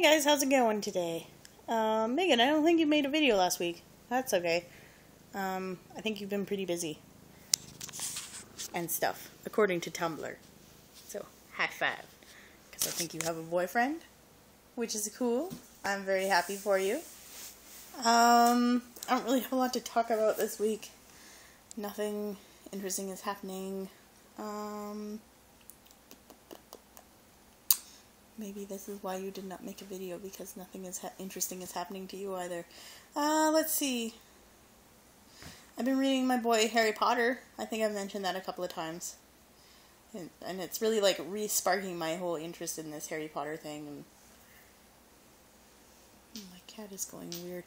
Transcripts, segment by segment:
Hey guys, how's it going today? Uh, Megan, I don't think you made a video last week. That's okay. Um, I think you've been pretty busy. And stuff, according to Tumblr. So, high five. Because I think you have a boyfriend, which is cool. I'm very happy for you. Um, I don't really have a lot to talk about this week. Nothing interesting is happening. Um, maybe this is why you did not make a video because nothing is interesting is happening to you either. Uh, let's see. I've been reading my boy Harry Potter. I think I've mentioned that a couple of times. And, and it's really like re-sparking my whole interest in this Harry Potter thing. And oh, my cat is going weird.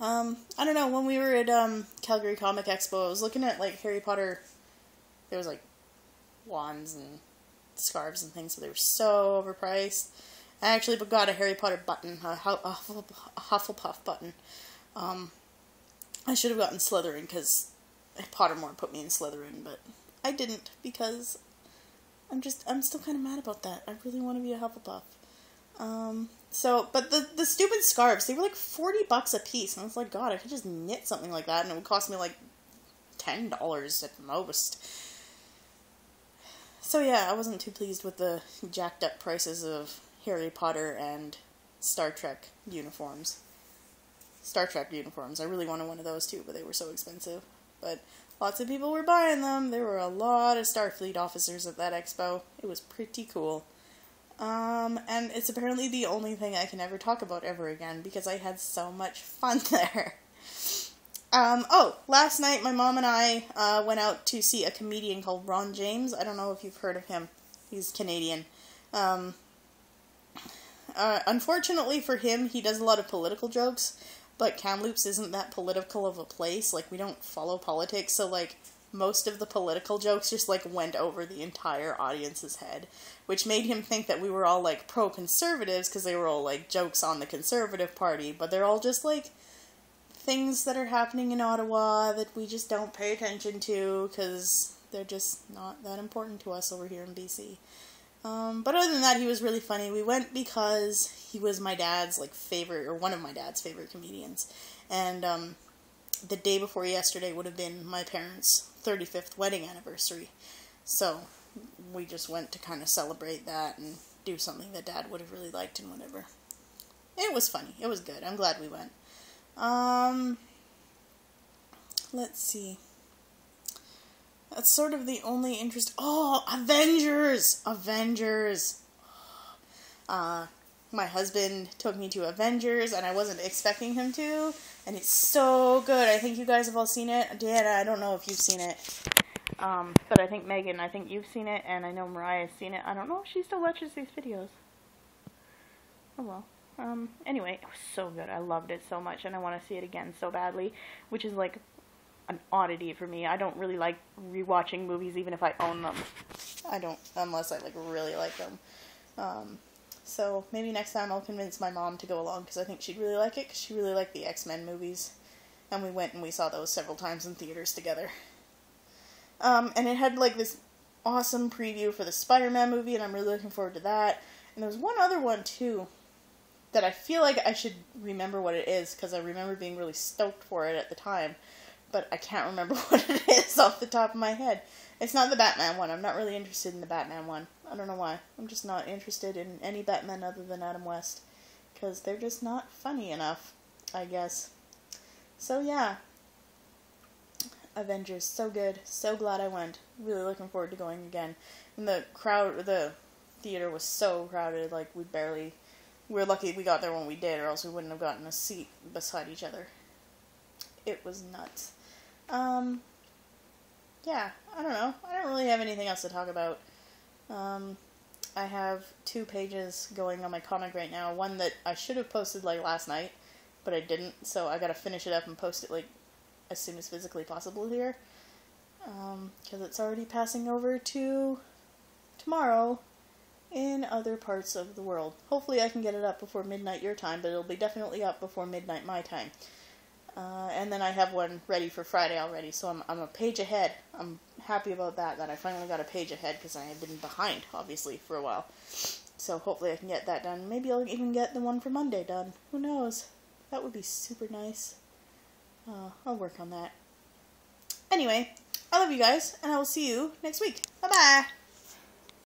Um, I don't know. When we were at um, Calgary Comic Expo, I was looking at like Harry Potter. There was like wands and scarves and things, but they were so overpriced. I actually got a Harry Potter button, a, Hufflepuff button. Um, I should have gotten Slytherin because Pottermore put me in Slytherin, but I didn't because I'm just I'm still kind of mad about that. I really want to be a Hufflepuff. Um, so, but the the stupid scarves they were like forty bucks a piece, and I was like, God, I could just knit something like that, and it would cost me like ten dollars at most. So yeah, I wasn't too pleased with the jacked up prices of Harry Potter and Star Trek uniforms. Star Trek uniforms. I really wanted one of those too, but they were so expensive. But lots of people were buying them. There were a lot of Starfleet officers at that expo. It was pretty cool. Um, and it's apparently the only thing I can ever talk about ever again because I had so much fun there. Um, oh, last night my mom and I uh, went out to see a comedian called Ron James. I don't know if you've heard of him. He's Canadian. Um, uh, unfortunately for him, he does a lot of political jokes, but Kamloops isn't that political of a place. Like, we don't follow politics, so, like, most of the political jokes just, like, went over the entire audience's head, which made him think that we were all, like, pro conservatives because they were all, like, jokes on the Conservative Party, but they're all just, like, things that are happening in Ottawa that we just don't pay attention to because they're just not that important to us over here in BC. Um, but other than that, he was really funny. We went because he was my dad's like favorite, or one of my dad's favorite comedians, and um, the day before yesterday would have been my parents' 35th wedding anniversary. So we just went to kind of celebrate that and do something that dad would have really liked and whatever. It was funny. It was good. I'm glad we went. Um, let's see. That's sort of the only interest. Oh, Avengers! Avengers! Uh, my husband took me to Avengers, and I wasn't expecting him to, and it's so good. I think you guys have all seen it. Dan, I don't know if you've seen it. Um, but I think Megan, I think you've seen it, and I know Mariah's seen it. I don't know if she still watches these videos. Oh well. Um, anyway, it was so good. I loved it so much, and I want to see it again so badly, which is like an oddity for me. I don't really like rewatching movies, even if I own them. I don't, unless I like really like them. Um, so maybe next time I'll convince my mom to go along because I think she'd really like it because she really liked the X Men movies, and we went and we saw those several times in theaters together. Um, and it had like this awesome preview for the Spider Man movie, and I'm really looking forward to that. And there was one other one too that I feel like I should remember what it is because I remember being really stoked for it at the time, but I can't remember what it is off the top of my head. It's not the Batman one. I'm not really interested in the Batman one. I don't know why. I'm just not interested in any Batman other than Adam West because they're just not funny enough, I guess. So yeah. Avengers, so good. So glad I went. Really looking forward to going again. And the crowd, the theater was so crowded, like we barely we're lucky we got there when we did, or else we wouldn't have gotten a seat beside each other. It was nuts. Um, yeah, I don't know. I don't really have anything else to talk about. Um, I have two pages going on my comic right now. One that I should have posted like last night, but I didn't, so I gotta finish it up and post it like as soon as physically possible here. Because um, it's already passing over to tomorrow in other parts of the world. Hopefully, I can get it up before midnight your time, but it'll be definitely up before midnight my time. Uh, and then I have one ready for Friday already, so I'm, I'm a page ahead. I'm happy about that, that I finally got a page ahead because I had been behind, obviously, for a while. so hopefully I can get that done. Maybe I'll even get the one for Monday done. Who knows? That would be super nice. Uh, I'll work on that. Anyway, I love you guys, and I will see you next week. Bye bye!